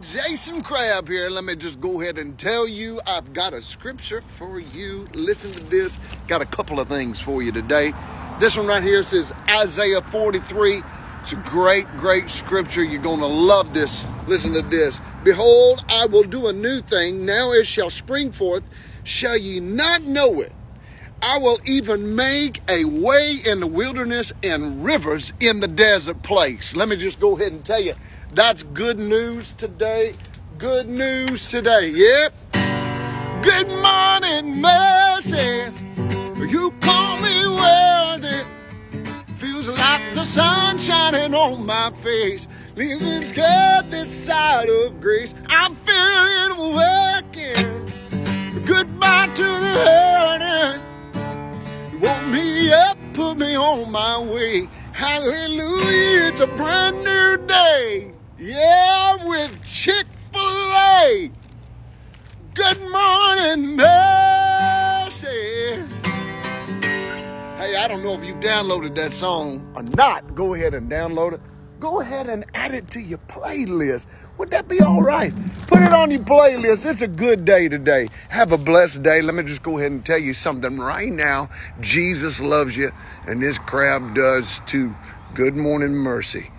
Jason Crabb here. Let me just go ahead and tell you I've got a scripture for you. Listen to this. Got a couple of things for you today. This one right here says Isaiah 43. It's a great, great scripture. You're going to love this. Listen to this. Behold, I will do a new thing. Now it shall spring forth. Shall ye not know it? I will even make a way in the wilderness and rivers in the desert place. Let me just go ahead and tell you that's good news today. Good news today. Yep. Good morning, mercy. You call me worthy. Feels like the sun shining on my face. Living scared this side of grace. I'm feeling working. Goodbye to the hurting. You woke me up, put me on my way. Hallelujah, it's a brand. Yeah, I'm with Chick fil A. Good morning, Mercy. Hey, I don't know if you downloaded that song or not. Go ahead and download it. Go ahead and add it to your playlist. Would that be all right? Put it on your playlist. It's a good day today. Have a blessed day. Let me just go ahead and tell you something right now. Jesus loves you, and this Crabb does too. Good morning, mercy.